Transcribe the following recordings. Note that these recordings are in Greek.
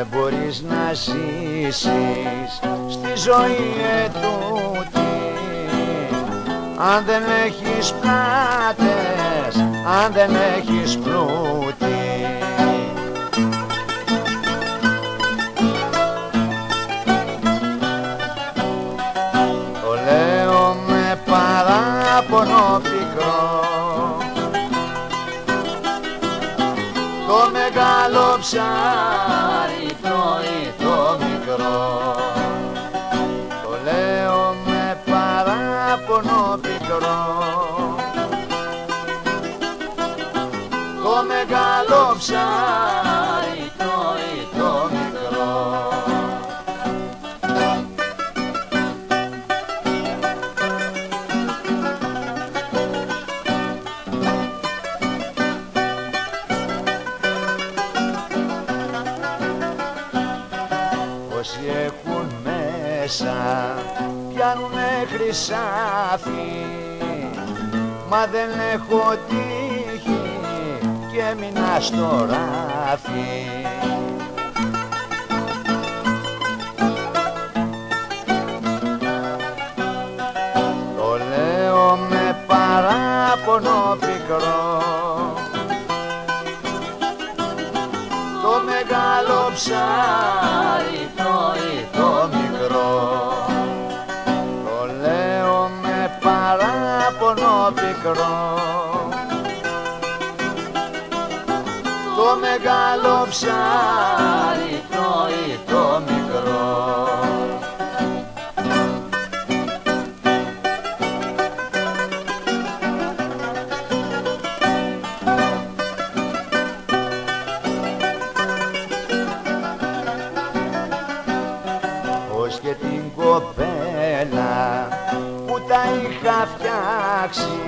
Δεν μπορείς να ζήσεις στη ζωή ετούτη αν δεν έχεις πλάτες, αν δεν έχεις πλούτη. Το λέω με παράπονο πικρό. Το μεγάλο ψάρι παράπονο πικρό Το μεγάλο ψάρι τρώει το μικρό. Όσοι έχουν μέσα πιάνουνε χρυσάφι. Μα δεν έχω τύχη και έμεινα στο ράφι. Το λέω με παράπονο πικρό. Το μεγάλο ψάρι παράπονο πικρό. Το μεγάλο ψάρι τρώει το μικρό. Ως και την κοπέλα που τα είχα φτιάξει.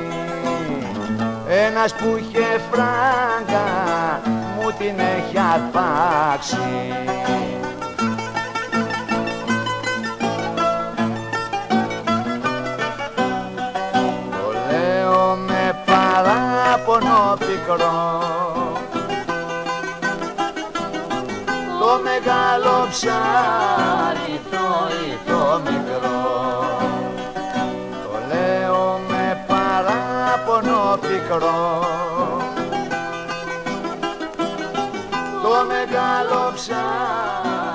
Ένας που είχε φράγκα μου την έχει αρπάξει. Το λέω με παράπονο πικρό. Το μεγάλο ψάρι πικρό. Το μεγάλο ψάρι